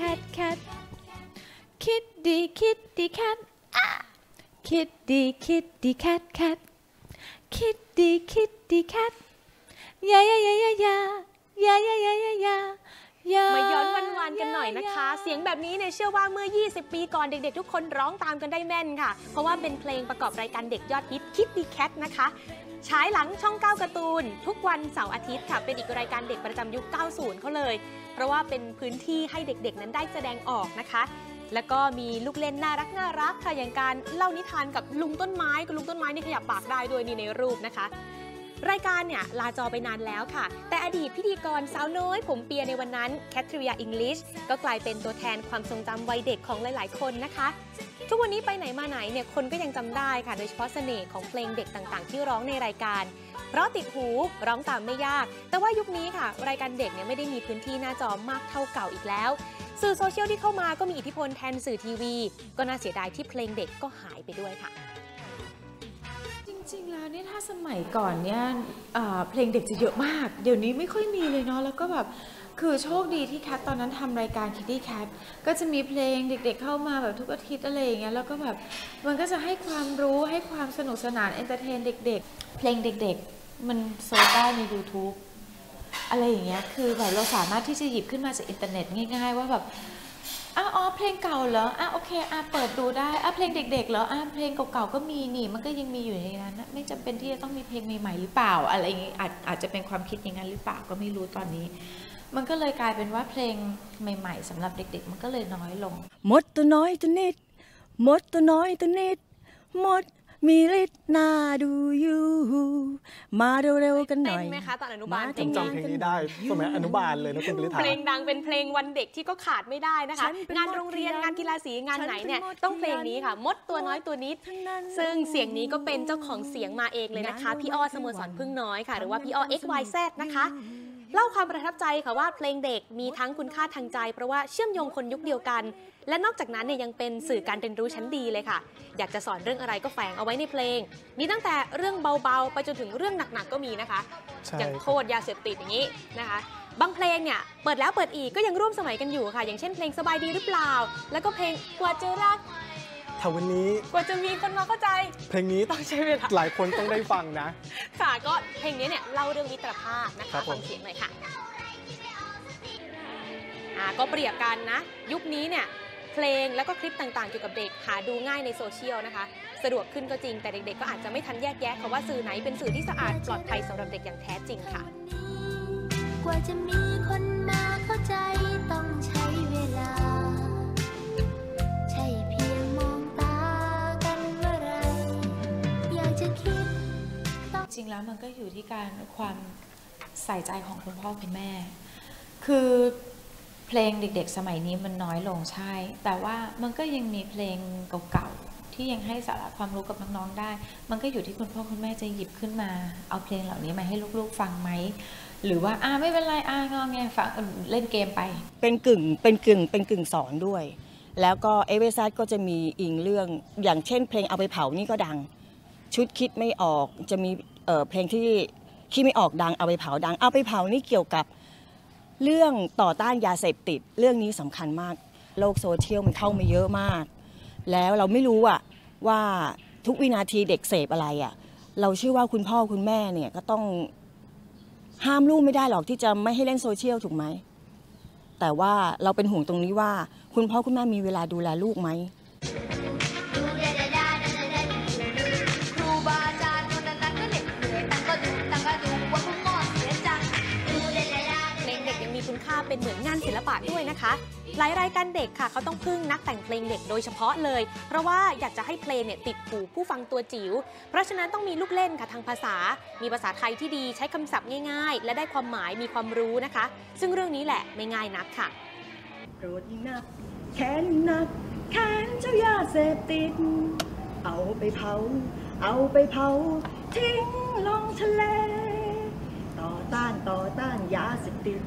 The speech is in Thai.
cat คิดดีคิดดี cat อะคิดดีคิดดี cat cat คิดดีคิดดี cat ยายายายายายายายายายายามาย้อนวันวานๆกันหน่อยนะคะ เสียงแบบนี้เนี่ยเชื่อว่าเมื่อ 20 ปีก่อนเด็กๆ ทุกคนร้องตามกันได้แม่นค่ะ เพราะว่าเป็นเพลงประกอบรายการเด็กยอดฮิตคิดดีแคทนะคะ ฉายหลังช่อง 9 การ์ตูน ทุกวันเสาร์อาทิตย์ค่ะ เป็นอีกรายการเด็กประจำยุค 90 เขาเลย เพราะว่าเป็นพื้นที่ให้เด็กๆ นั้นได้แสดงออกนะคะ แล้วก็มีลูกเล่นน่ารักน่ารักค่ะอย่างการเล่านิทานกับลุงต้นไม้กับลุงต้นไม้นี่ขยับปากได้ด้วยนี่ในรูปนะคะ รายการเนี่ยลาจอไปนานแล้วค่ะ แต่อดีตพิธีกรสาวน้อย ผมเปียในวันนั้นแคทริยาอิงลิชก็กลายเป็นตัวแทนความทรงจำวัยเด็กของหลาย ๆ คนนะคะ ทุกวันนี้ไปไหนมาไหนเนี่ยคนก็ยังจำได้ค่ะ โดยเฉพาะเสน่ห์ของเพลงเด็กต่าง ๆ ที่ร้องในรายการ เพราะติดหูร้องตามไม่ยาก แต่ว่ายุคนี้ค่ะ รายการเด็กเนี่ยไม่ได้มีพื้นที่หน้าจอมากเท่าเก่าอีกแล้ว สื่อโซเชียลที่เข้ามาก็มีอิทธิพลแทนสื่อทีวี ก็น่าเสียดายที่เพลงเด็กก็หายไปด้วยค่ะ จริงๆแล้วเนี่ยถ้าสมัยก่อนเนี่ยเพลงเด็กจะเยอะมาก เดี๋ยวนี้ไม่ค่อยมีเลยเนาะแล้วก็แบบคือโชคดีที่แคทตอนนั้นทำรายการ Kitty Cat ก็จะมีเพลงเด็กๆเข้ามาแบบทุกอาทิตย์อะไรอย่างเงี้ยแล้วก็แบบมันก็จะให้ความรู้ให้ความสนุกสนาน entertain เด็ก ๆ เพลงเด็กๆ มันโซได้ใน YouTube อะไรอย่างเงี้ยคือแบบเราสามารถที่จะหยิบขึ้นมาจากอินเทอร์เน็ตง่าย ๆ ว่าแบบ อ๋อเพลงเก่าเหรออะโอเคอะเปิดดูได้อะเพลงเด็ก ๆ เหรออะเพลงเก่าๆก็มีนี่ มันก็ยังมีอยู่ในนั้นนะไม่จำเป็นที่จะต้องมีเพลงใหม่ๆหรือเปล่า อะไรอย่างงี้อาจอาจจะเป็นความคิดอย่างนั้นหรือเปล่าก็ไม่รู้ตอนนี้ มันก็เลยกลายเป็นว่าเพลงใหม่ ๆสำหรับเด็ก ๆ มันก็เลยน้อยลง มดตัวน้อยตัวนิด มดตัวน้อยตัวนิด มด มีฤทธิ์น่าดูอยู่ มาเร็วๆกันหน่เต้อยนไหมคะตอนอนุบาลมาเพลงจำเพลงนี้ได้สมัยอนุบาลเลยนะคุณปริธาเพลงดังเป็นเพลงวันเด็กที่ก็ขาดไม่ได้นะคะฉันเป็นงานโรงเรียนมดขยันงานกีฬาสีงานไหนเนี่ยฉันเป็นมดต้องเพลงนี้ค่ะขยันมดตัวน้อยตัวนิดทั้งนั้นซึ่งเสียงนี้ก็เป็นเจ้าของเสียงมาเองเลยนะคะ พี่อ้อสโมสรพึ่งน้อยค่ะ หรือว่าพี่อ้อ XYZ นะคะ เล่าความประทับใจค่ะว่าเพลงเด็กมีทั้งคุณค่าทางใจ เพราะว่าเชื่อมโยงคนยุคเดียวกัน และนอกจากนั้นเนี่ยยังเป็นสื่อการเรียนรู้ชั้นดีเลยค่ะ อยากจะสอนเรื่องอะไรก็แฝงเอาไว้ในเพลง มีตั้งแต่เรื่องเบาๆ ไปจนถึงเรื่องหนักๆก็มีนะคะใช่อย่างโทษยาเสพติดอย่างนี้นะคะ บางเพลงเนี่ยเปิดแล้วเปิดอีกก็ยังร่วมสมัยกันอยู่ค่ะ อย่างเช่นเพลงสบายดีหรือเปล่า แล้วก็เพลงกว่าจะรัก ถ้าวันนี้กว่าจะมีคนมาเข้าใจ เพลงนี้ต้องใช้เวลาหลายคนต้องได้ฟังนะ ค่ะก็เพลงนี้เนี่ยเล่าเรื่องมิตรภาพนะครัคะบผมฟังเสียงหน่อยค่ะอ่าก็เปรียบกันนะ ยุคนี้เนี่ยเพลงแล้วก็คลิปต่างๆเกี่ยวกับเด็กหาดูง่ายในโซเชียลนะคะ สะดวกขึ้นก็จริงแต่เด็กๆ ก็อาจจะไม่ทันแยกแยะค่ะว่าสื่อไหนเป็นสื่อที่สะอาดปลอดภัยสำหรับเด็กอย่างแท้จริงค่ะ กว่าจะมีคน ริงแล้วมันก็อยู่ที่การความใส่ใจของคุณพ่อคุณแม่ คือเพลงเด็ก ๆ สมัยนี้มันน้อยลงใช่ แต่ว่ามันก็ยังมีเพลงเก่าๆที่ยังให้สาระความรู้กับน้องๆได้ มันก็อยู่ที่คุณพ่อคุณแม่จะหยิบขึ้นมา เอาเพลงเหล่านี้มาให้ลูกๆฟังไหมหรือว่าอ่าไม่เป็นไรอ่างอแงฟังเล่นเกมไป เป็นกึ่งเป็นกึ่งเป็นกึ่งสอนด้วย แล้วก็เอเวซัสก็จะมีอิงเรื่องอย่างเช่น เพลงเอาไปเผานี่ก็ดัง ชุดคิดไม่ออกจะมี เพลงที่คิดไม่ออกดังเอาไปเผาดัง เอาไปเผานี่เกี่ยวกับเรื่องต่อต้านยาเสพติดเรื่องนี้สำคัญมาก โลกโซเชียลมันเข้ามาเยอะมาก แล้วเราไม่รู้อะว่าทุกวินาทีเด็กเสพอะไรอะเราเชื่อว่าคุณพ่อคุณแม่เนี่ยก็ต้องห้ามลูกไม่ได้หรอกที่จะไม่ให้เล่นโซเชียลถูกไหมแต่ว่าเราเป็นห่วงตรงนี้ว่า คุณพ่อคุณแม่มีเวลาดูแลลูกไหม บด้วยนะคะ หลายรายการเด็กค่ะเขาต้องพึ่งนักแต่งเพลงเด็กโดยเฉพาะเลย เพราะว่าอยากจะให้เพลงเนี่ยติดหูผู้ฟังตัวจิ๋ว เพราะฉะนั้นต้องมีลูกเล่นค่ะทางภาษา มีภาษาไทยที่ดีใช้คำศัพท์ง่าย ๆ และได้ความหมายมีความรู้นะคะ ซึ่งเรื่องนี้แหละไม่ง่ายนักค่ะโปรดนักแขนนักแขนเจ้ายาเสพติด เอาไปเผา เอาไปเผา ทิ้งลงทะเล ต่อต้านต่อต้านยาเสพติด